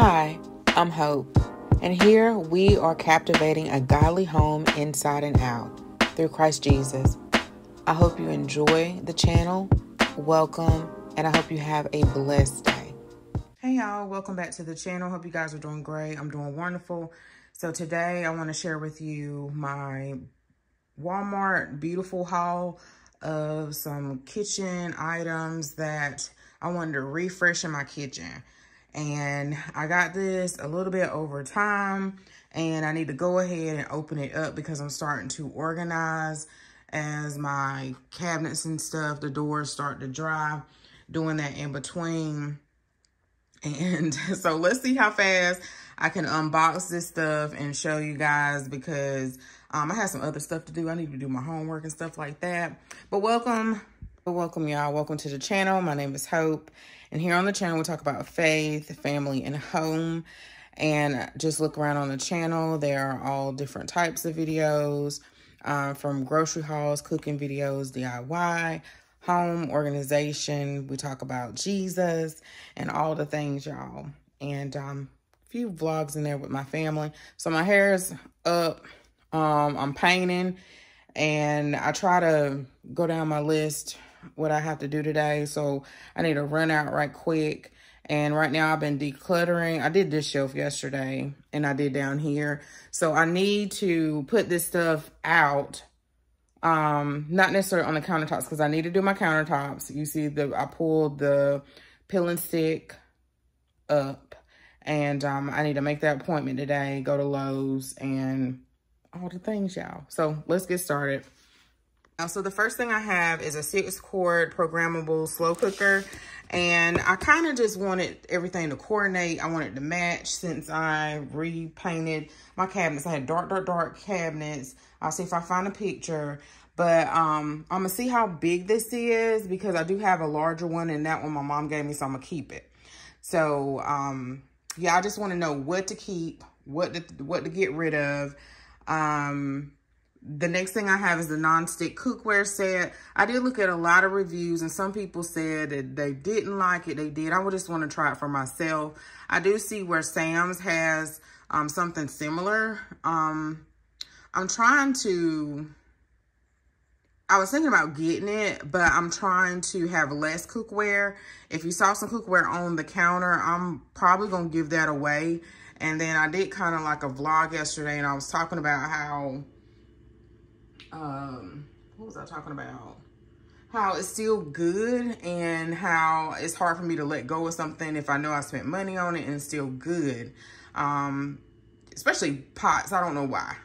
Hi, I'm Hope, and here we are captivating a godly home inside and out through Christ Jesus. I hope you enjoy the channel. Welcome, and I hope you have a blessed day. Hey y'all, welcome back to the channel. Hope you guys are doing great. I'm doing wonderful. So today I want to share with you my Walmart beautiful haul of some kitchen items that I wanted to refresh in my kitchen. And I got this a little bit over time and I need to go ahead and open it up because I'm starting to organize as my cabinets and stuff, the doors start to dry, doing that in between. And so let's see how fast I can unbox this stuff and show you guys because um, I have some other stuff to do. I need to do my homework and stuff like that. But welcome, welcome y'all. Welcome to the channel. My name is Hope. And here on the channel, we talk about faith, family, and home. And just look around on the channel. There are all different types of videos uh, from grocery hauls, cooking videos, DIY, home, organization. We talk about Jesus and all the things, y'all. And um, a few vlogs in there with my family. So my hair is up. Um, I'm painting. And I try to go down my list what I have to do today. So I need to run out right quick. And right now I've been decluttering. I did this shelf yesterday and I did down here. So I need to put this stuff out. Um, not necessarily on the countertops because I need to do my countertops. You see the I pulled the peel and stick up and um, I need to make that appointment today, go to Lowe's and all the things, y'all. So let's get started. Uh, so the first thing I have is a six quart programmable slow cooker. And I kind of just wanted everything to coordinate. I wanted to match since I repainted my cabinets. I had dark, dark, dark cabinets. I'll see if I find a picture. But um, I'm going to see how big this is because I do have a larger one. And that one my mom gave me, so I'm going to keep it. So, um, yeah, I just want to know what to keep, what to, what to get rid of. Um, the next thing I have is the non-stick cookware set. I did look at a lot of reviews and some people said that they didn't like it. They did. I would just want to try it for myself. I do see where Sam's has um, something similar. Um, I'm trying to, I was thinking about getting it, but I'm trying to have less cookware. If you saw some cookware on the counter, I'm probably going to give that away. And then I did kind of like a vlog yesterday and I was talking about how um, what was I talking about? How it's still good and how it's hard for me to let go of something if I know I spent money on it and it's still good. Um, especially pots, I don't know why.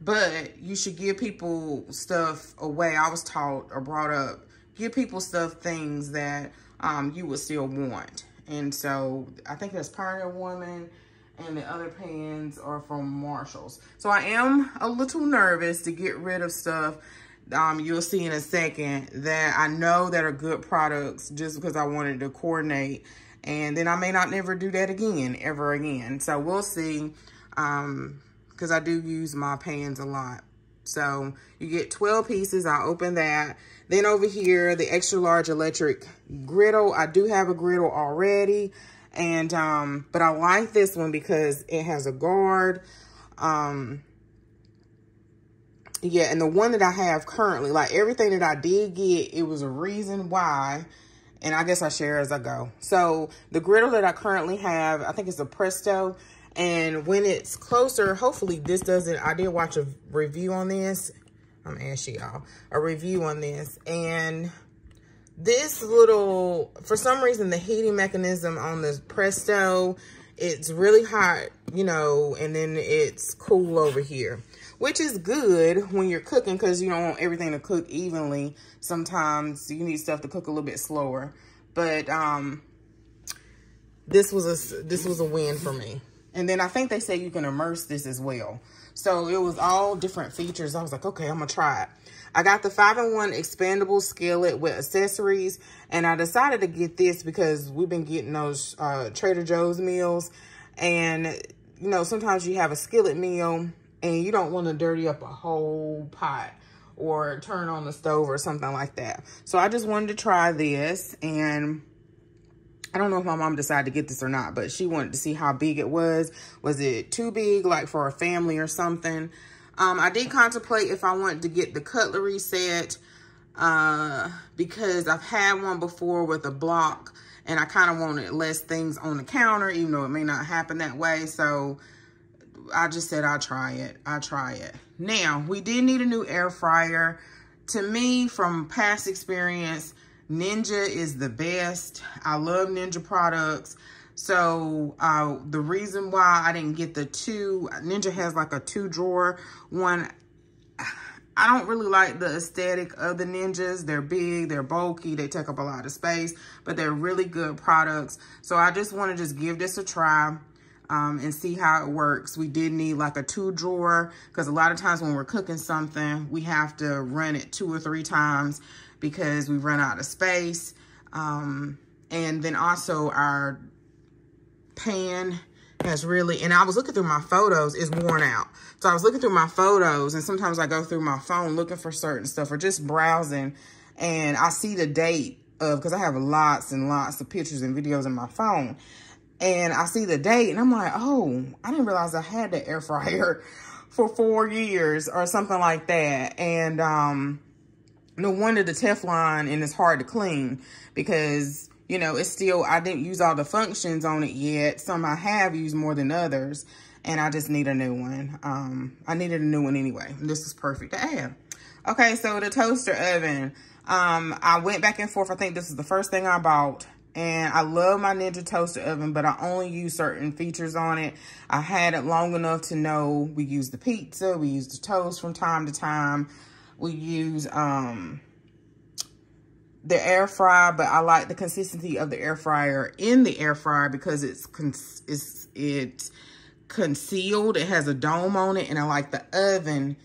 But you should give people stuff away. I was taught or brought up, give people stuff, things that um, you would still want. And so I think that's Pioneer Woman and the other pans are from Marshalls. So I am a little nervous to get rid of stuff um, you'll see in a second that I know that are good products just because I wanted to coordinate. And then I may not never do that again, ever again. So we'll see um, because I do use my pans a lot. So you get 12 pieces. I'll open that. Then over here, the extra large electric griddle. I do have a griddle already. And, um, but I like this one because it has a guard. Um, yeah, and the one that I have currently, like everything that I did get, it was a reason why. And I guess I share as I go. So the griddle that I currently have, I think it's a Presto. And when it's closer, hopefully this doesn't, I did watch a review on this. I'm asking y'all, a review on this. And this little, for some reason, the heating mechanism on the Presto, it's really hot, you know, and then it's cool over here, which is good when you're cooking because you don't want everything to cook evenly. Sometimes you need stuff to cook a little bit slower, but um, this was a this was a win for me. And then I think they say you can immerse this as well. So it was all different features. I was like, okay, I'm gonna try it. I got the 5-in-1 expandable skillet with accessories. And I decided to get this because we've been getting those uh, Trader Joe's meals. And, you know, sometimes you have a skillet meal and you don't want to dirty up a whole pot or turn on the stove or something like that. So I just wanted to try this and I don't know if my mom decided to get this or not, but she wanted to see how big it was. Was it too big, like for a family or something? Um, I did contemplate if I wanted to get the cutlery set uh, because I've had one before with a block and I kind of wanted less things on the counter, even though it may not happen that way. So I just said I'll try it. I'll try it. Now, we did need a new air fryer. To me, from past experience, Ninja is the best. I love Ninja products. So uh, the reason why I didn't get the two, Ninja has like a two drawer one. I don't really like the aesthetic of the Ninjas. They're big, they're bulky, they take up a lot of space, but they're really good products. So I just want to just give this a try. Um, and see how it works. We did need like a two drawer because a lot of times when we're cooking something, we have to run it two or three times because we run out of space. Um, and then also our pan has really, and I was looking through my photos, is worn out. So I was looking through my photos and sometimes I go through my phone looking for certain stuff or just browsing and I see the date of, because I have lots and lots of pictures and videos in my phone. And I see the date and I'm like, oh, I didn't realize I had the air fryer for four years or something like that. And um, no wonder the Teflon and it's hard to clean because you know, it's still, I didn't use all the functions on it yet. Some I have used more than others, and I just need a new one. Um, I needed a new one anyway. This is perfect to have. Okay, so the toaster oven. Um, I went back and forth. I think this is the first thing I bought. And I love my Ninja toaster oven, but I only use certain features on it. I had it long enough to know we use the pizza, we use the toast from time to time. We use um, the air fryer, but I like the consistency of the air fryer in the air fryer because it's it's it's concealed. It has a dome on it, and I like the oven,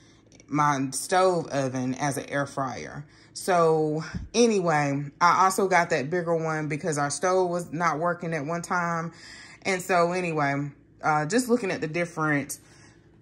my stove oven, as an air fryer. So anyway, I also got that bigger one because our stove was not working at one time. And so anyway, uh, just looking at the different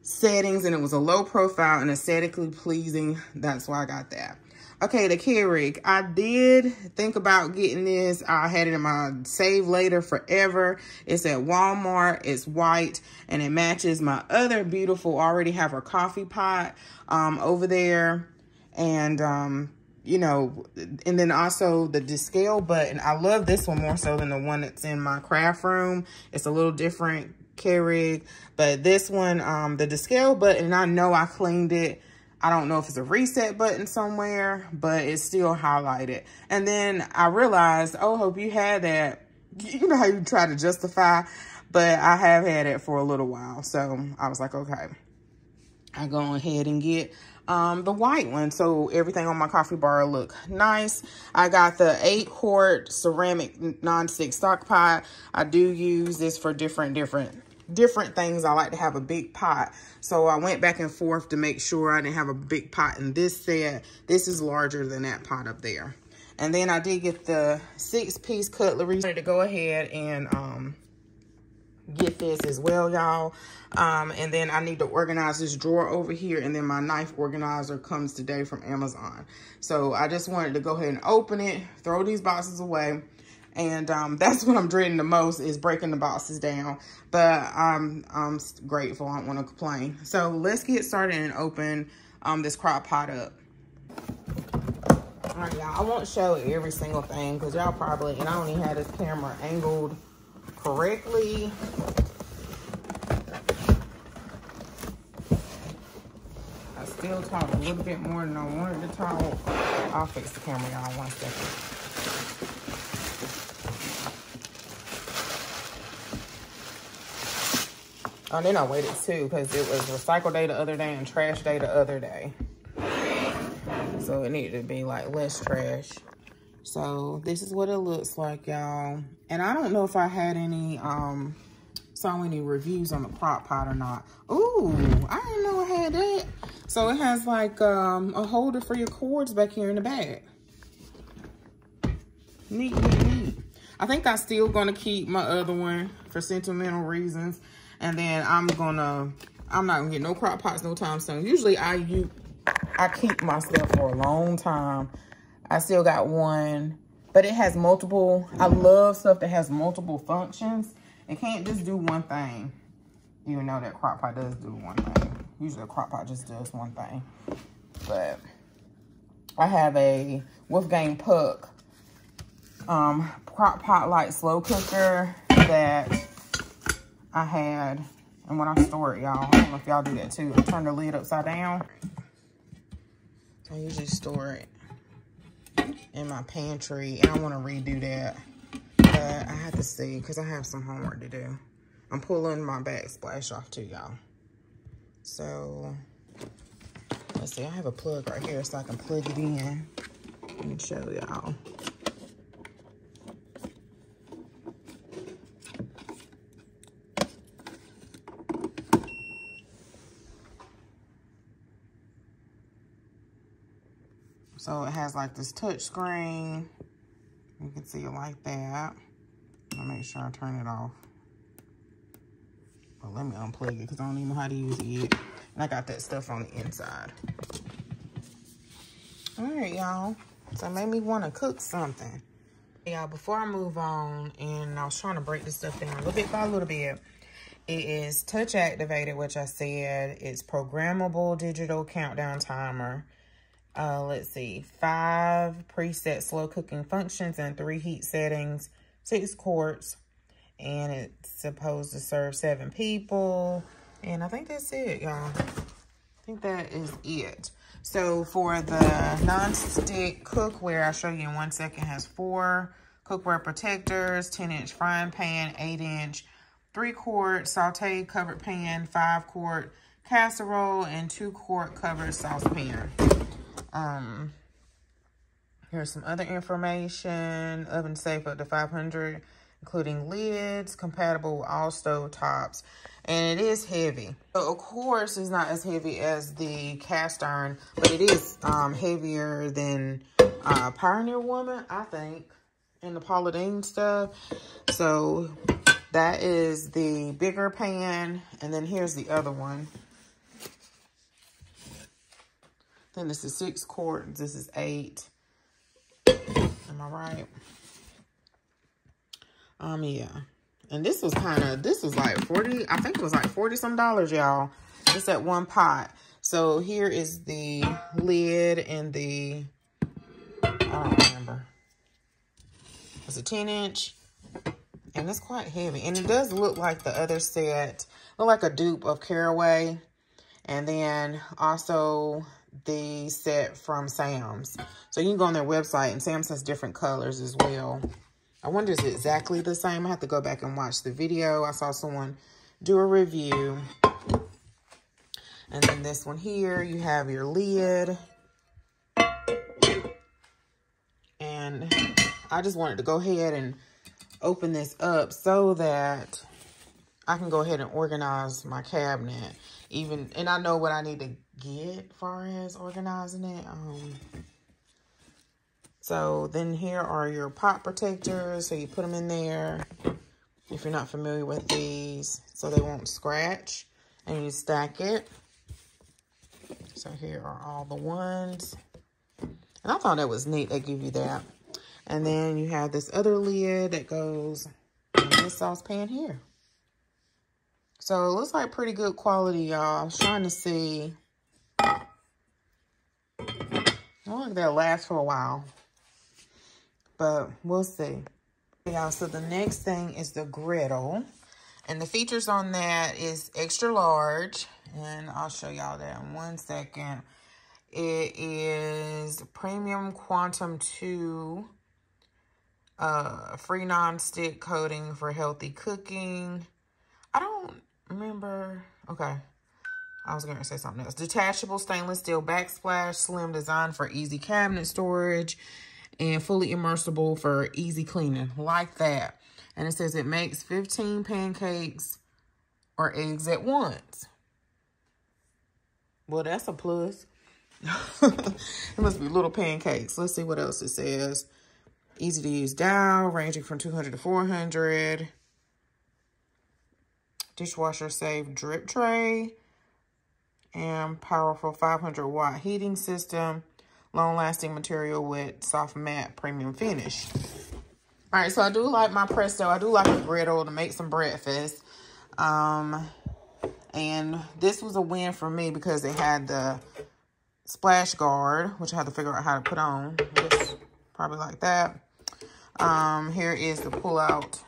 settings and it was a low profile and aesthetically pleasing. That's why I got that. Okay, the Keurig. I did think about getting this. I had it in my save later forever. It's at Walmart. It's white and it matches my other beautiful, already have a coffee pot um, over there. And, um, you know, and then also the descale button. I love this one more so than the one that's in my craft room. It's a little different Keurig. But this one, um, the descale button, I know I cleaned it I don't know if it's a reset button somewhere, but it's still highlighted. And then I realized, oh, hope you had that. You know how you try to justify, but I have had it for a little while. So I was like, okay, I go ahead and get um, the white one. So everything on my coffee bar look nice. I got the eight quart ceramic non-stick stock pot. I do use this for different, different different things. I like to have a big pot. So I went back and forth to make sure I didn't have a big pot in this set. This is larger than that pot up there. And then I did get the six piece cutlery. to go ahead and um, get this as well, y'all. Um, and then I need to organize this drawer over here. And then my knife organizer comes today from Amazon. So I just wanted to go ahead and open it, throw these boxes away, and um, that's what I'm dreading the most is breaking the boxes down. But I'm, I'm grateful. I don't want to complain. So let's get started and open um, this crock pot up. All right, y'all. I won't show every single thing because y'all probably, and I only had this camera angled correctly. I still talk a little bit more than I wanted to talk. I'll fix the camera, y'all, one second. Oh, then I waited too because it was recycle day the other day and trash day the other day. So it needed to be like less trash. So this is what it looks like, y'all. And I don't know if I had any, um, saw any reviews on the crock pot or not. Ooh, I didn't know I had that. So it has like um, a holder for your cords back here in the back. Neat, neat, neat. I think I'm still to keep my other one for sentimental reasons. And then I'm gonna, I'm not gonna get no crock pots no time soon. Usually I use, I keep my stuff for a long time. I still got one but it has multiple, I love stuff that has multiple functions. It can't just do one thing. Even though that crock pot does do one thing. Usually a crock pot just does one thing. But I have a Wolfgang Puck um, crock pot light slow cooker that I had. And when I store it, y'all, I don't know if y'all do that too. I turn the lid upside down. I usually store it in my pantry. And I want to redo that. But I have to see because I have some homework to do. I'm pulling my backsplash off too, y'all. So, let's see. I have a plug right here so I can plug it in. Me show y'all. So it has like this touch screen. You can see it like that. I'll make sure I turn it off. Well, let me unplug it because I don't even know how to use it. And I got that stuff on the inside. All right, y'all. So it made me want to cook something. Y'all, before I move on, and I was trying to break this stuff down a little bit by a little bit, it is touch activated, which I said. It's programmable digital countdown timer uh, let's see, five preset slow cooking functions and three heat settings, six quarts, and it's supposed to serve seven people. And I think that's it, y'all. I think that is it. So for the non-stick cookware, I'll show you in one second, has four cookware protectors, 10-inch frying pan, 8-inch, 3-quart saute covered pan, 5-quart casserole, and 2-quart covered saucepan. Um, here's some other information. Oven safe up to 500, including lids, compatible with all stove tops. And it is heavy. So of course, it's not as heavy as the cast iron, but it is um, heavier than uh, Pioneer Woman, I think, and the Paula Deen stuff. So that is the bigger pan. And then here's the other one. Then this is six quarts. This is eight. Am I right? Um, yeah. And this was kind of, this was like 40, I think it was like 40 some dollars, y'all. Just at one pot. So here is the lid and the, I don't remember. It's a 10 inch. And it's quite heavy. And it does look like the other set. Look like a dupe of Caraway. And then also the set from Sam's. So you can go on their website and Sam's has different colors as well. I wonder is it exactly the same? I have to go back and watch the video. I saw someone do a review. And then this one here, you have your lid. And I just wanted to go ahead and open this up so that I can go ahead and organize my cabinet. Even, and I know what I need to get far as organizing it. Um, so then here are your pot protectors. So you put them in there if you're not familiar with these so they won't scratch and you stack it. So here are all the ones. And I thought that was neat. They give you that. And then you have this other lid that goes in this saucepan here. So it looks like pretty good quality, y'all. I was trying to see I think they'll last for a while. But we'll see. Y'all, so the next thing is the griddle. And the features on that is extra large. And I'll show y'all that in one second. It is Premium Quantum 2 uh, free non-stick coating for healthy cooking. I don't remember. Okay. I was going to say something else. Detachable stainless steel backsplash, slim design for easy cabinet storage, and fully immersible for easy cleaning. Like that. And it says it makes 15 pancakes or eggs at once. Well, that's a plus. it must be little pancakes. Let's see what else it says. Easy to use dial, ranging from 200 to 400. Dishwasher safe drip tray and powerful 500 watt heating system, long-lasting material with soft matte premium finish. All right, so I do like my Presto. I do like a griddle to make some breakfast. Um, and this was a win for me because it had the splash guard, which I had to figure out how to put on. Just probably like that. Um, here is the pull-out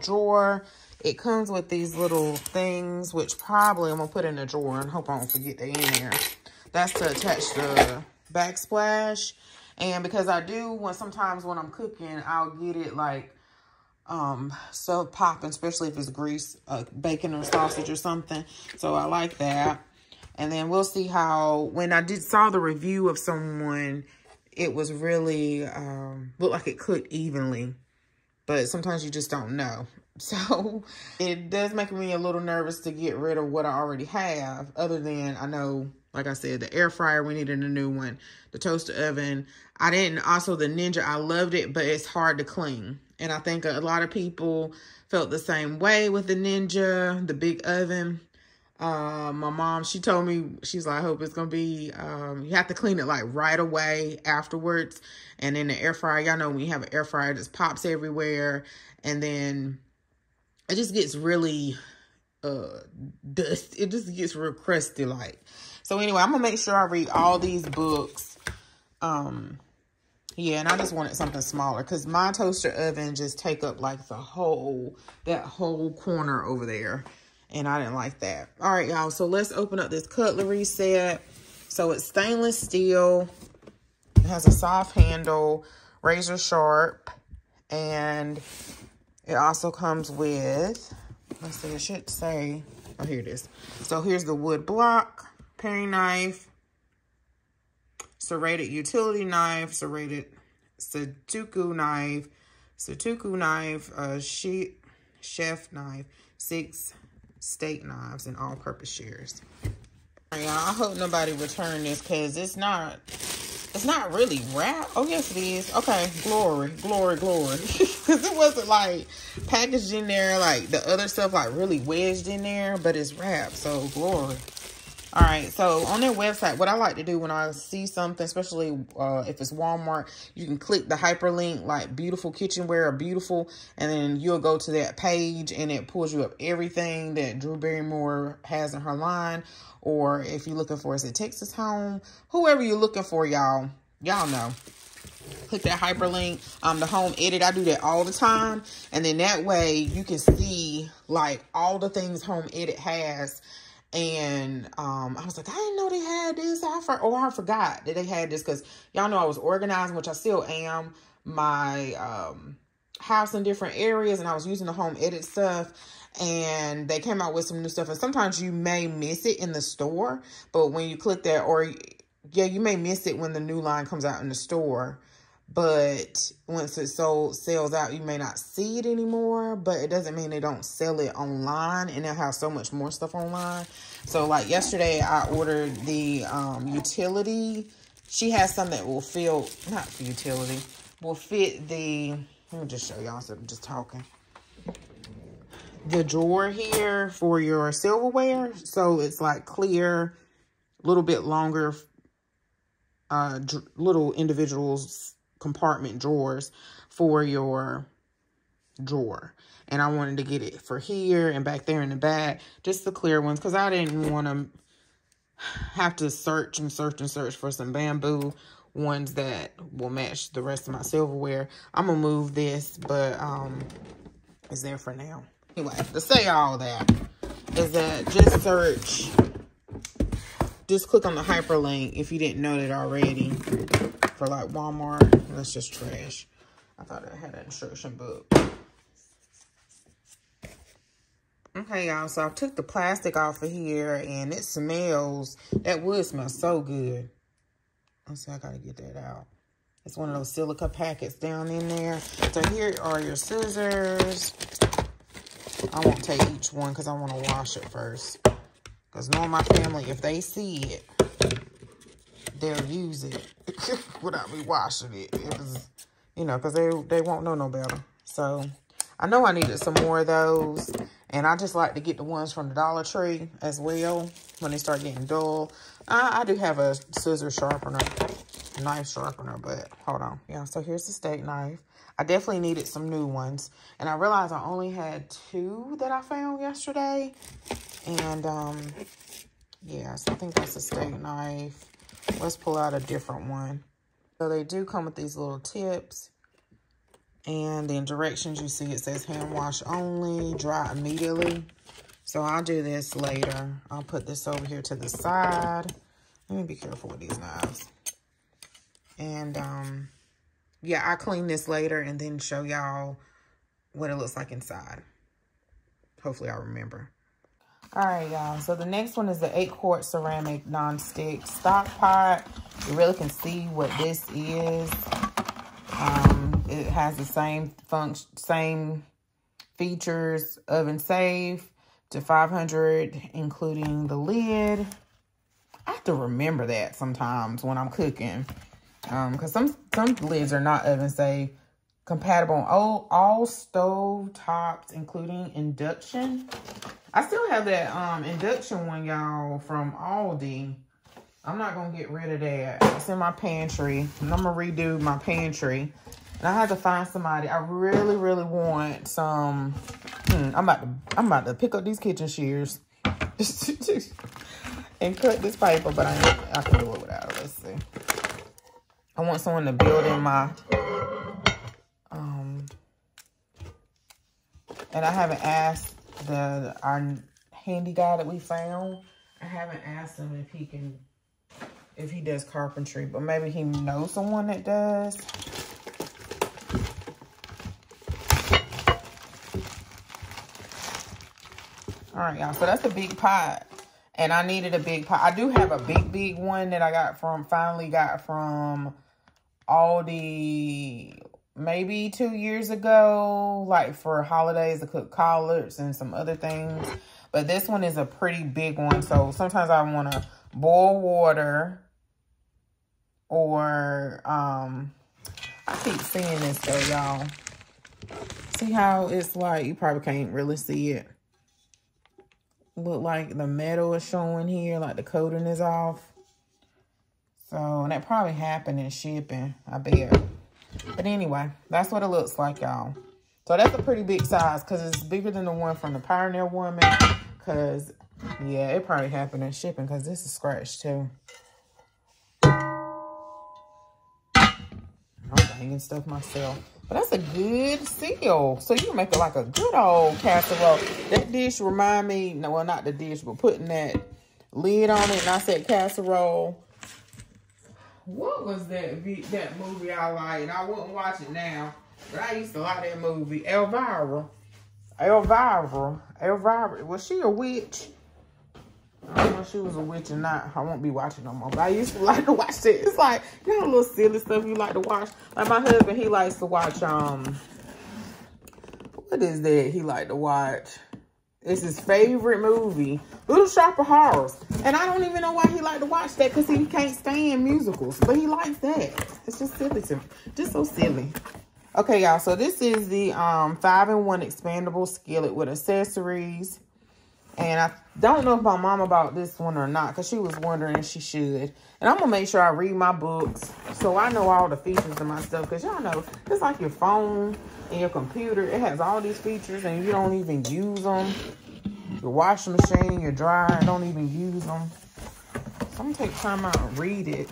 drawer. It comes with these little things, which probably I'm going to put in a drawer and hope I don't forget they in there. That's to attach the backsplash. And because I do, when sometimes when I'm cooking, I'll get it like um stuff popping, especially if it's grease, uh, bacon or sausage or something. So I like that. And then we'll see how, when I did saw the review of someone, it was really, um, looked like it cooked evenly. But sometimes you just don't know. So it does make me a little nervous to get rid of what I already have. Other than I know, like I said, the air fryer, we needed a new one. The toaster oven. I didn't, also the Ninja, I loved it, but it's hard to clean. And I think a lot of people felt the same way with the Ninja, the big oven. Uh, my mom, she told me, she's like, I hope it's going to be, um, you have to clean it like right away afterwards. And then the air fryer, y'all know when you have an air fryer, it just pops everywhere. And then it just gets really, uh, dust. It just gets real crusty like. So anyway, I'm to make sure I read all these books. Um, yeah, and I just wanted something smaller because my toaster oven just take up like the whole, that whole corner over there and I didn't like that. All right, y'all, so let's open up this cutlery set. So it's stainless steel. It has a soft handle, razor sharp, and it also comes with, let's see, it should say, oh, here it is. So here's the wood block, paring knife, serrated utility knife, serrated Sudoku knife, Sudoku knife, uh, a sheet chef knife, six steak knives and all-purpose shears. Y'all, I hope nobody return this because it's not, it's not really wrapped. Oh, yes, it is. Okay, glory, glory, glory. Because it wasn't, like, packaged in there, like, the other stuff, like, really wedged in there, but it's wrapped, so glory. All right, so on their website, what I like to do when I see something, especially uh, if it's Walmart, you can click the hyperlink like beautiful kitchenware or beautiful, and then you'll go to that page and it pulls you up everything that Drew Barrymore has in her line. Or if you're looking for, is it Texas Home? Whoever you're looking for, y'all, y'all know. Click that hyperlink, um, the home edit. I do that all the time. And then that way you can see like all the things home edit has and um, I was like, I didn't know they had this. I for oh, I forgot that they had this because y'all know I was organizing, which I still am, my um, house in different areas, and I was using the home edit stuff. And they came out with some new stuff. And sometimes you may miss it in the store, but when you click that, or yeah, you may miss it when the new line comes out in the store but once it sold sells out you may not see it anymore but it doesn't mean they don't sell it online and they'll have so much more stuff online. So like yesterday i ordered the um, utility. She has some that will fill not utility will fit the let me just show y'all so i'm just talking. The drawer here for your silverware. So it's like clear a little bit longer uh little individuals compartment drawers for your drawer. And I wanted to get it for here and back there in the back, just the clear ones, because I didn't want to have to search and search and search for some bamboo ones that will match the rest of my silverware. I'm going to move this, but um, it's there for now. Anyway, to say all that is that just search, just click on the hyperlink if you didn't know that already for like Walmart. That's just trash. I thought it had an instruction book. Okay, y'all, so I took the plastic off of here, and it smells, that wood smells so good. Let's see, I gotta get that out. It's one of those silica packets down in there. So here are your scissors. I won't take each one because I want to wash it first. Because knowing my family, if they see it, they'll use it without me washing it. It was, you know, because they, they won't know no better. So I know I needed some more of those. And I just like to get the ones from the Dollar Tree as well when they start getting dull. I, I do have a scissor sharpener, knife sharpener, but hold on. Yeah, so here's the steak knife. I definitely needed some new ones. And I realized I only had two that I found yesterday. And, um, yeah, so I think that's a steak knife. Let's pull out a different one. So they do come with these little tips. And the directions you see, it says hand wash only, dry immediately. So I'll do this later. I'll put this over here to the side. Let me be careful with these knives. And, um, yeah, I'll clean this later and then show y'all what it looks like inside. Hopefully I'll remember. All right, y'all. So the next one is the 8-quart ceramic non-stick stock pot. You really can see what this is. Um, it has the same function, same features, oven safe to 500, including the lid. I have to remember that sometimes when I'm cooking. Um, because some, some lids are not oven safe. Compatible on all, all stove tops, including induction. I still have that um induction one, y'all, from Aldi. I'm not going to get rid of that. It's in my pantry. And I'm going to redo my pantry. And I have to find somebody. I really, really want some... Hmm, I'm about to I'm about to pick up these kitchen shears. and cut this paper, but I, I can do it without it. Let's see. I want someone to build in my... and I haven't asked the our handy guy that we found. I haven't asked him if he can if he does carpentry, but maybe he knows someone that does. All right, y'all. So that's a big pot. And I needed a big pot. I do have a big, big one that I got from, finally got from Aldi maybe two years ago, like for holidays to cook collards and some other things. But this one is a pretty big one. So sometimes I want to boil water or um I keep seeing this though, y'all. See how it's like, you probably can't really see it. Look like the metal is showing here, like the coating is off. So, and that probably happened in shipping, I bet. But anyway, that's what it looks like, y'all. So that's a pretty big size because it's bigger than the one from the Pioneer Woman. Because, yeah, it probably happened in shipping because this is scratched too. I'm hanging stuff myself. But that's a good seal. So you make it like a good old casserole. That dish remind me, no, well, not the dish, but putting that lid on it. And I said casserole what was that that movie I liked? I wouldn't watch it now, but I used to like that movie. Elvira. Elvira. Elvira. Was she a witch? I don't know if she was a witch or not. I won't be watching no more. But I used to like to watch it. It's like, you know, little silly stuff you like to watch. Like my husband, he likes to watch, um, what is that he like to watch? It's his favorite movie, Little Shop of Horrors. And I don't even know why he like to watch that because he can't stand musicals. But he likes that. It's just silly to me. Just so silly. Okay, y'all. So this is the um 5-in-1 expandable skillet with accessories. And I don't know if my mom about this one or not because she was wondering if she should. And I'm going to make sure I read my books so I know all the features of my stuff. Because y'all know, it's like your phone and your computer. It has all these features and you don't even use them. Your washing machine, your dryer, don't even use them. So I'm to take time out and read it.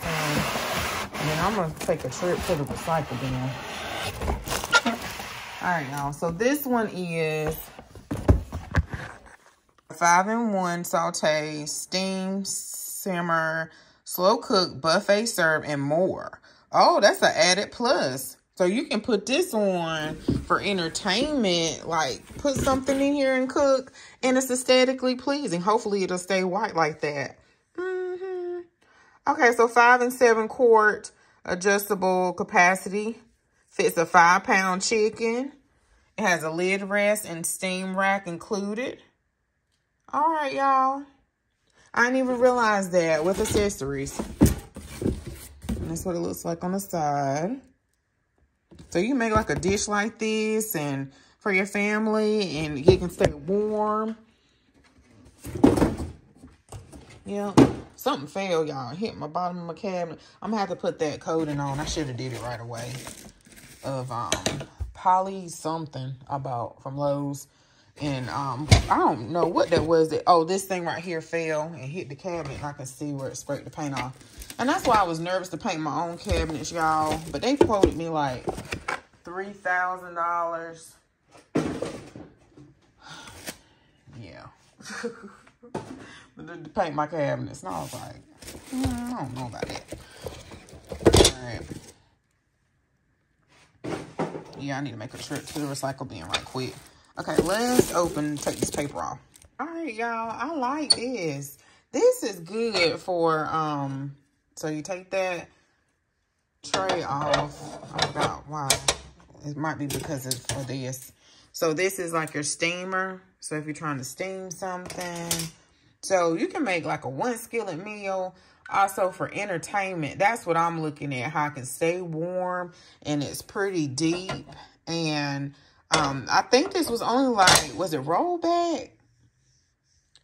So, and then I'm to take a trip to the recycle bin. All right, y'all. So this one is five in one saute, steam, simmer, slow cook, buffet serve, and more. Oh, that's an added plus. So you can put this on for entertainment, like put something in here and cook, and it's aesthetically pleasing. Hopefully it'll stay white like that. Mm -hmm. Okay, so five and seven quart adjustable capacity. Fits a five pound chicken. It has a lid rest and steam rack included. All right, y'all. I didn't even realize that with accessories. That's what it looks like on the side. So you make like a dish like this and for your family and you can stay warm. Yeah, something fell, y'all. Hit my bottom of my cabinet. I'm gonna have to put that coating on. I should have did it right away. Of um poly something about from Lowe's. And um I don't know what that was. That oh, this thing right here fell and hit the cabinet. I can see where it sprayed the paint off. And that's why I was nervous to paint my own cabinets, y'all. But they quoted me like three thousand dollars. Yeah. to, to paint my cabinets. And I was like, mm, I don't know about that. All right. Yeah, I need to make a trip to the recycle bin right quick. Okay, let's open, take this paper off. All right, y'all, I like this. This is good for, um, so you take that tray off. I forgot why. It might be because of this. So this is like your steamer. So if you're trying to steam something, so you can make like a one skillet meal. Also for entertainment, that's what I'm looking at. How I can stay warm and it's pretty deep. And um, I think this was only like, was it roll back?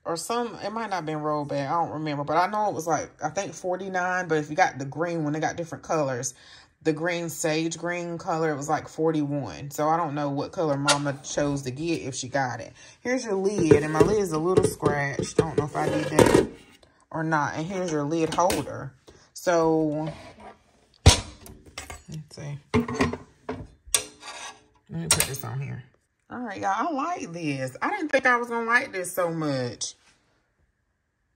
Or some, it might not have been roll back. I don't remember. But I know it was like, I think 49. But if you got the green one, they got different colors the green sage green color. It was like 41. So I don't know what color mama chose to get if she got it. Here's your lid. And my lid is a little scratched. I don't know if I did that or not. And here's your lid holder. So, let's see. Let me put this on here. All right, y'all. I like this. I didn't think I was going to like this so much.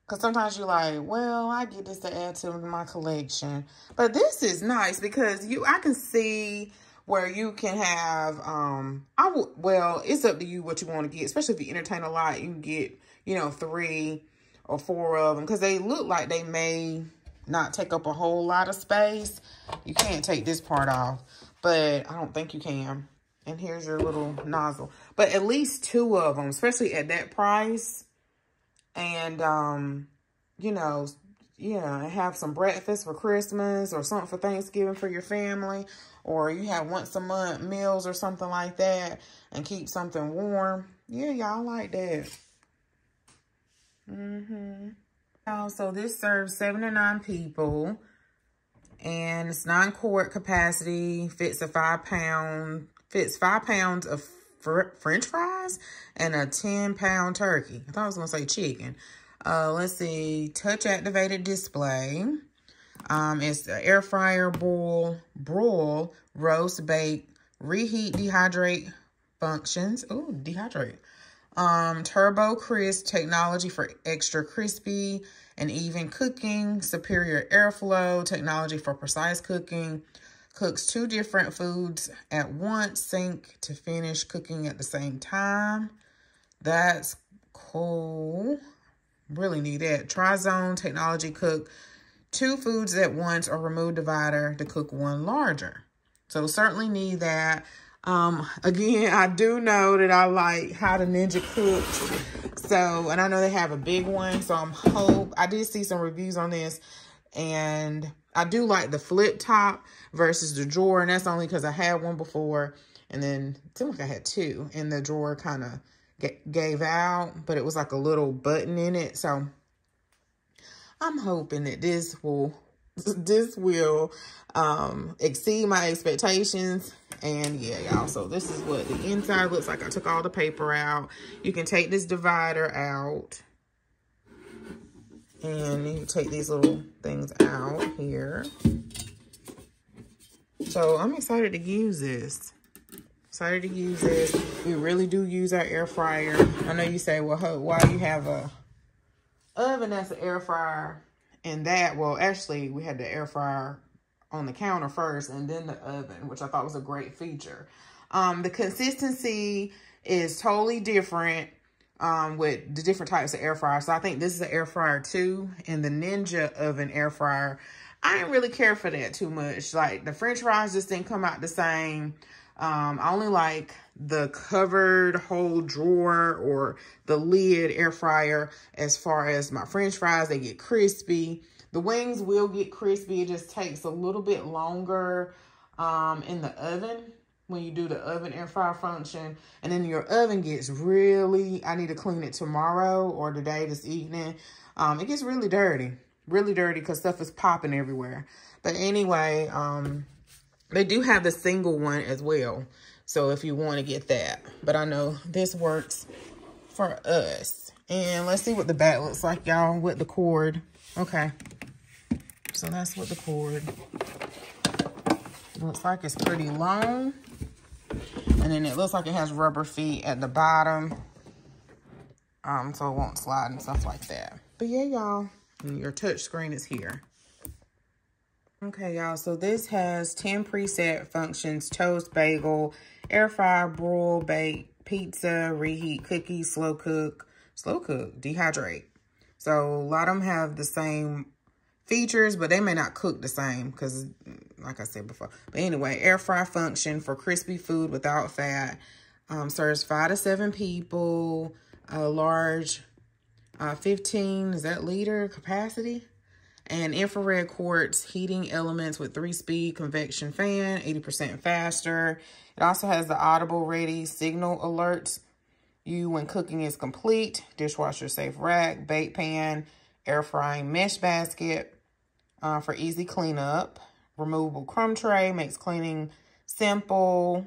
Because sometimes you're like, well, I get this to add to my collection. But this is nice because you, I can see where you can have, um, I well, it's up to you what you want to get, especially if you entertain a lot, you can get, you know, three or four of them because they look like they may not take up a whole lot of space. You can't take this part off, but I don't think you can. And here's your little nozzle. But at least two of them, especially at that price, and, um, you know, yeah, have some breakfast for Christmas or something for Thanksgiving for your family, or you have once a month meals or something like that and keep something warm. Yeah, y'all like that. Mm-hmm. So this serves seven to nine people and it's nine quart capacity, fits a five pound, fits five pounds of fr french fries and a 10 pound turkey. I thought I was to say chicken. Uh, let's see, touch activated display. Um, it's air fryer, boil, broil, roast, bake, reheat, dehydrate functions. Oh, dehydrate. Um, turbo crisp technology for extra crispy and even cooking, superior airflow technology for precise cooking, Cooks two different foods at once, sync to finish cooking at the same time. That's cool. Really need that. Tri-zone technology cook two foods at once or remove divider to cook one larger. So certainly need that. Um, again, I do know that I like how the Ninja cooks. So, and I know they have a big one. So I'm hope, I did see some reviews on this and I do like the flip top versus the drawer. And that's only because I had one before. And then it seemed like I had two. And the drawer kind of gave out. But it was like a little button in it. So I'm hoping that this will this will um exceed my expectations and yeah y'all so this is what the inside looks like i took all the paper out you can take this divider out and you take these little things out here. So I'm excited to use this. Excited to use this. We really do use our air fryer. I know you say, well, why you have a oven that's an air fryer and that? Well, actually, we had the air fryer on the counter first and then the oven, which I thought was a great feature. Um, the consistency is totally different um, with the different types of air fryers. So I think this is an air fryer too. And the Ninja of an air fryer, I didn't really care for that too much. Like the french fries just didn't come out the same. Um, I only like the covered whole drawer or the lid air fryer as far as my french fries. They get crispy. The wings will get crispy. It just takes a little bit longer um, in the oven when you do the oven air fryer function. And then your oven gets really, I need to clean it tomorrow or today, this evening. Um, it gets really dirty, really dirty because stuff is popping everywhere. But anyway, um, they do have the single one as well. So if you want to get that. But I know this works for us. And let's see what the back looks like, y'all, with the cord. Okay. So that's what the cord looks like. It's pretty long. And then it looks like it has rubber feet at the bottom. Um, so it won't slide and stuff like that. But yeah, y'all, your touch screen is here. Okay, y'all, so this has 10 preset functions, toast, bagel, air fry, broil, bake, pizza, reheat, cookies, slow cook, slow cook, dehydrate. So a lot of them have the same features, but they may not cook the same because, like I said before. But anyway, air fry function for crispy food without fat. Um, serves five to seven people. A large uh, 15, is that liter capacity? And infrared quartz heating elements with three-speed convection fan, 80% faster. It also has the audible ready signal alerts you when cooking is complete, dishwasher safe rack, bake pan, air frying mesh basket, uh, for easy cleanup. Removable crumb tray makes cleaning simple.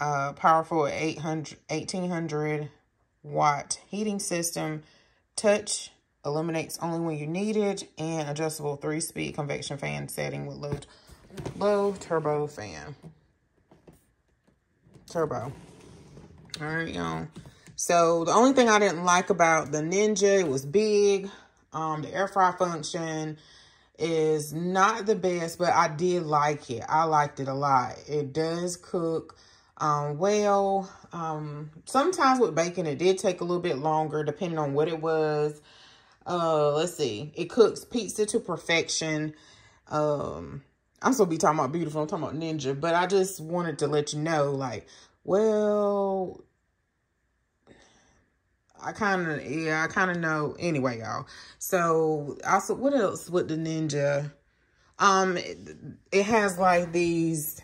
Uh, powerful 800, 1800 watt heating system. Touch eliminates only when you need it. And adjustable three-speed convection fan setting with low, low turbo fan. Turbo. All right, y'all. So the only thing I didn't like about the Ninja, it was big. Um, the air fry function, is not the best, but I did like it. I liked it a lot. It does cook um, well. Um, sometimes with bacon, it did take a little bit longer depending on what it was. Uh, let's see. It cooks pizza to perfection. Um, I'm supposed to be talking about beautiful. I'm talking about ninja, but I just wanted to let you know, like, well, I kind of, yeah, I kind of know. Anyway, y'all. So, also, what else with the Ninja? Um, it, it has like these,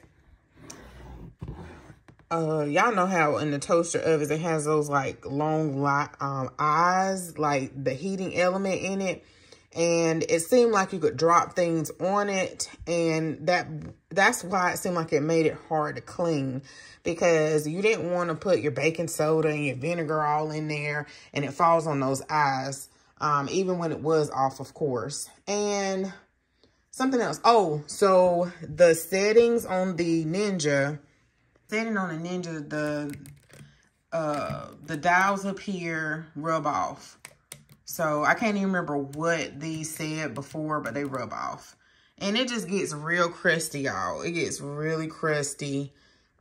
uh, y'all know how in the toaster ovens, it has those like long um, eyes, like the heating element in it. And it seemed like you could drop things on it. And that that's why it seemed like it made it hard to clean because you didn't want to put your baking soda and your vinegar all in there and it falls on those eyes, um, even when it was off, of course. And something else. Oh, so the settings on the Ninja, setting on the Ninja, the uh, the dials up here rub off. So I can't even remember what these said before, but they rub off. And it just gets real crusty, y'all. It gets really crusty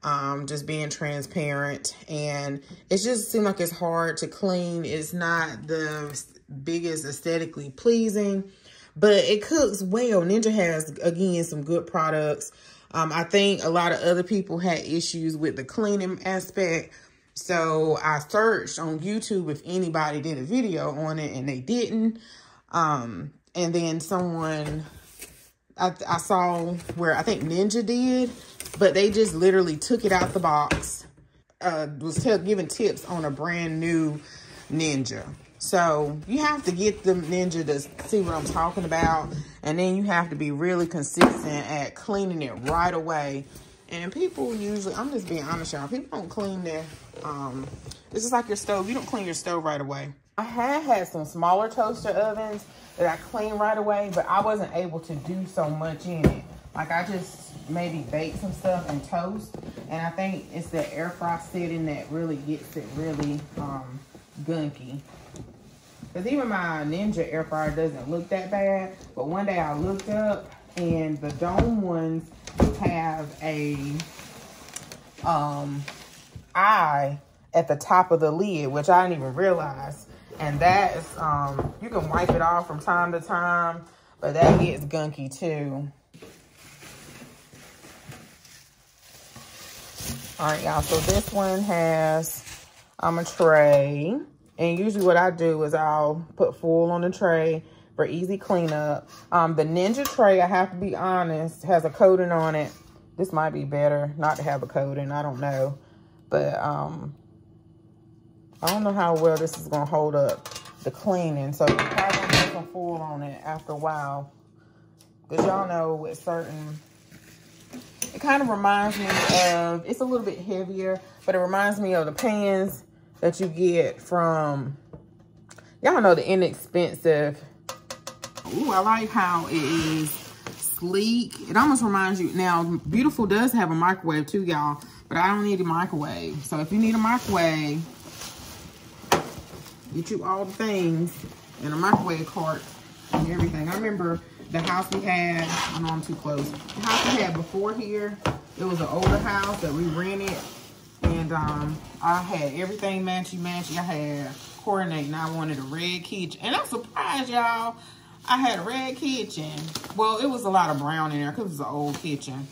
um, just being transparent. And it just seems like it's hard to clean. It's not the biggest aesthetically pleasing, but it cooks well. Ninja has, again, some good products. Um, I think a lot of other people had issues with the cleaning aspect. So I searched on YouTube if anybody did a video on it and they didn't. Um, and then someone, I, I saw where I think Ninja did but they just literally took it out the box. Uh, was giving tips on a brand new Ninja. So you have to get the Ninja to see what I'm talking about. And then you have to be really consistent at cleaning it right away. And people usually, I'm just being honest, y'all. People don't clean their, um, this is like your stove. You don't clean your stove right away. I had had some smaller toaster ovens that I cleaned right away, but I wasn't able to do so much in it. Like I just maybe bake some stuff and toast. And I think it's the air fry setting that really gets it really um, gunky. Because even my Ninja air fryer doesn't look that bad. But one day I looked up and the dome ones have a um, eye at the top of the lid, which I didn't even realize. And that is, um, you can wipe it off from time to time, but that gets gunky too. All right, y'all. So this one has um, a tray. And usually what I do is I'll put full on the tray for easy cleanup. Um, the Ninja tray, I have to be honest, has a coating on it this might be better not to have a coating. I don't know. But um, I don't know how well this is going to hold up the cleaning. So I'm probably going to put some foil on it after a while. Because y'all know with certain... It kind of reminds me of... It's a little bit heavier. But it reminds me of the pans that you get from... Y'all know the inexpensive... Ooh, I like how it is sleek. It almost reminds you... Now, Beautiful does have a microwave too, y'all. But I don't need a microwave. So if you need a microwave Get you all the things in a microwave cart and everything. I remember the house we had, I know I'm too close. The house we had before here, it was an older house that we rented. And um, I had everything matchy-matchy. I had coordinating. I wanted a red kitchen. And I'm surprised, y'all. I had a red kitchen. Well, it was a lot of brown in there because it was an old kitchen.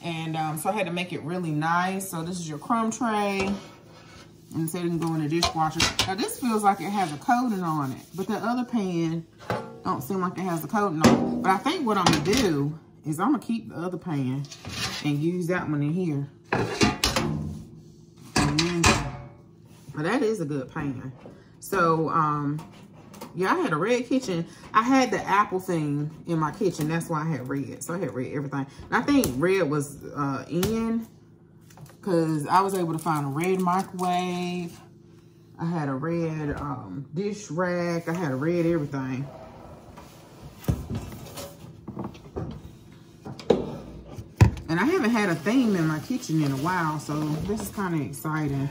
And um, so I had to make it really nice. So this is your crumb tray and say it can go in the dishwasher. Now this feels like it has a coating on it, but the other pan don't seem like it has a coating on it. But I think what I'm gonna do is I'm gonna keep the other pan and use that one in here. but that is a good pan. So, um, yeah, I had a red kitchen. I had the apple thing in my kitchen. That's why I had red. So I had red everything. And I think red was uh, in because I was able to find a red microwave. I had a red um, dish rack. I had a red everything. And I haven't had a theme in my kitchen in a while, so this is kind of exciting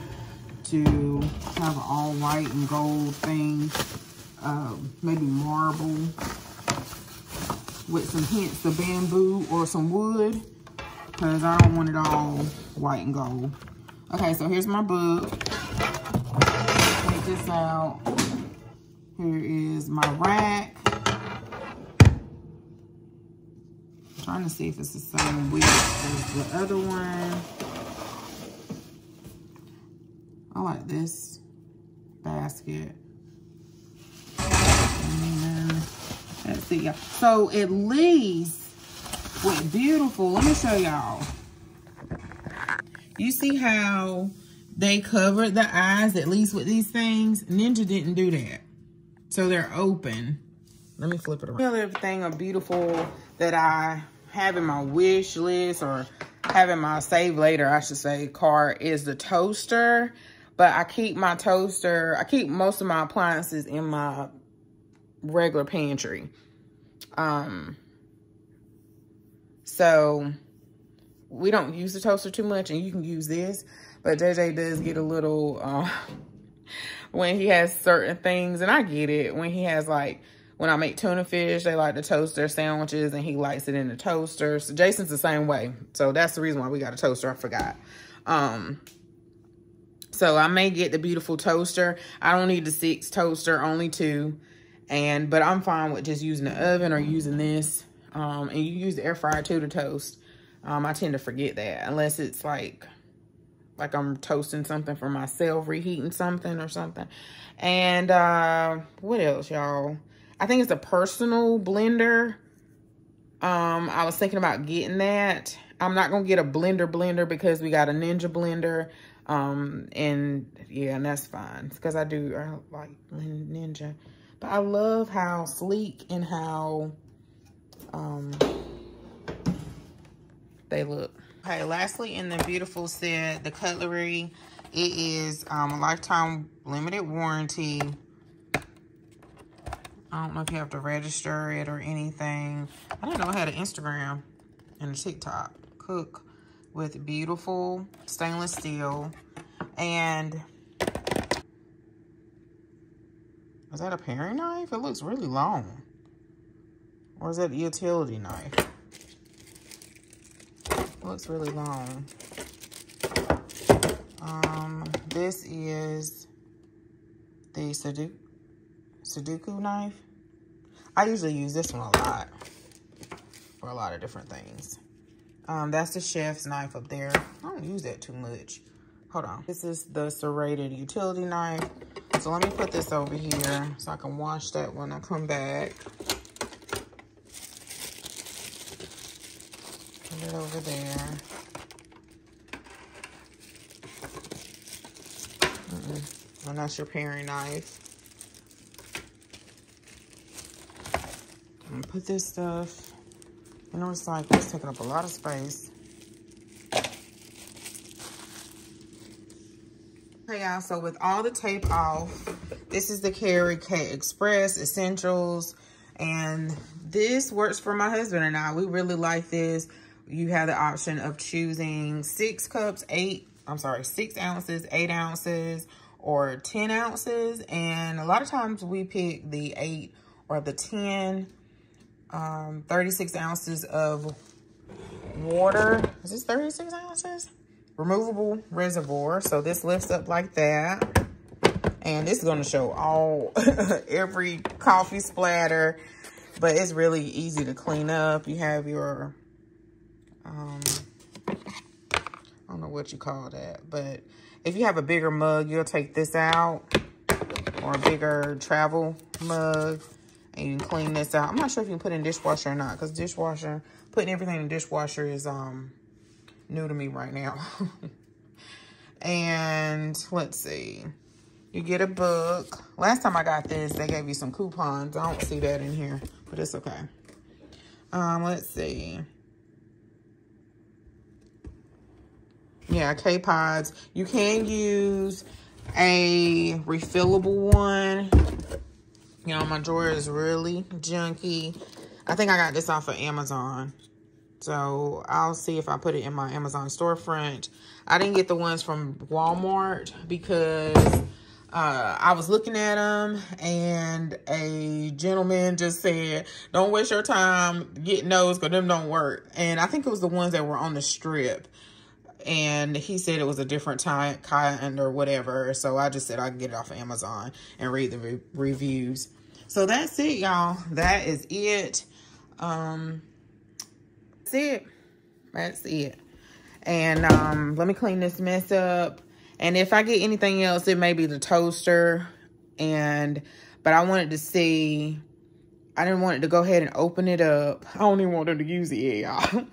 to have an all white and gold thing. Uh, maybe marble with some hints of bamboo or some wood because I don't want it all white and gold. Okay, so here's my book. Take this out. Here is my rack. I'm trying to see if it's the same width as the other one. I like this basket. And uh, let's see. So at least with beautiful, let me show y'all. You see how they covered the eyes, at least with these things? Ninja didn't do that. So they're open. Let me flip it around. Another thing of beautiful that I have in my wish list or have in my save later, I should say, cart is the toaster. But I keep my toaster, I keep most of my appliances in my regular pantry. Um, so we don't use the toaster too much and you can use this. But JJ does get a little, uh, when he has certain things, and I get it, when he has like, when I make tuna fish, they like to toast their sandwiches and he likes it in the toaster. So Jason's the same way. So that's the reason why we got a toaster. I forgot. Um, so I may get the beautiful toaster. I don't need the six toaster, only two. And, but I'm fine with just using the oven or using this. Um, and you use the air fryer too to toast. Um, I tend to forget that unless it's like, like I'm toasting something for myself, reheating something or something. And uh, what else, y'all? I think it's a personal blender. Um, I was thinking about getting that. I'm not to get a blender blender because we got a Ninja blender. Um, and yeah, and that's fine because I do I like Ninja. But I love how sleek and how um, they look. Okay, lastly, in the beautiful set, the cutlery, it is um, a lifetime limited warranty. I don't know if you have to register it or anything. I didn't know I had an Instagram and a TikTok. Cook with beautiful stainless steel. And is that a paring knife? It looks really long. Or is that a utility knife? Looks really long. Um, this is the Santoku, Santoku knife. I usually use this one a lot for a lot of different things. Um, that's the chef's knife up there. I don't use that too much. Hold on. This is the serrated utility knife. So let me put this over here so I can wash that when I come back. Put it over there. Mm -mm. And that's your paring knife. And put this stuff, you know, it's like it's taking up a lot of space. Okay, y'all, so with all the tape off, this is the Keurig K Express Essentials. And this works for my husband and I. We really like this. You have the option of choosing six cups, eight, I'm sorry, six ounces, eight ounces, or 10 ounces. And a lot of times we pick the eight or the 10 um, 36 ounces of water. Is this 36 ounces? Removable reservoir. So this lifts up like that. And this is going to show all, every coffee splatter. But it's really easy to clean up. You have your, um, I don't know what you call that. But if you have a bigger mug, you'll take this out. Or a bigger travel mug and you can clean this out. I'm not sure if you can put in dishwasher or not because dishwasher, putting everything in dishwasher is um new to me right now. and let's see. You get a book. Last time I got this, they gave you some coupons. I don't see that in here, but it's okay. Um, let's see. Yeah, K-Pods. You can use a refillable one you know, my drawer is really junky. I think I got this off of Amazon. So I'll see if I put it in my Amazon storefront. I didn't get the ones from Walmart because uh, I was looking at them and a gentleman just said, don't waste your time getting those because them don't work. And I think it was the ones that were on the strip. And he said it was a different time, kind or whatever. So I just said I can get it off of Amazon and read the re reviews. So that's it, y'all. That is it. Um, that's it. That's it. And um, let me clean this mess up. And if I get anything else, it may be the toaster. And, but I wanted to see, I didn't want it to go ahead and open it up. I don't even want her to use it y'all.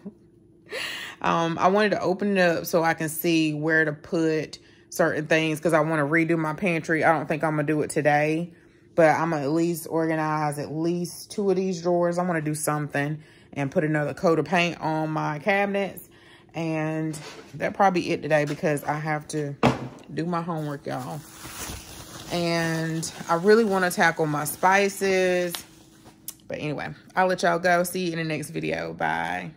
um, I wanted to open it up so I can see where to put certain things because I want to redo my pantry. I don't think I'm going to do it today but I'm gonna at least organize at least two of these drawers. I wanna do something and put another coat of paint on my cabinets. And that probably it today because I have to do my homework, y'all. And I really wanna tackle my spices. But anyway, I'll let y'all go. See you in the next video. Bye.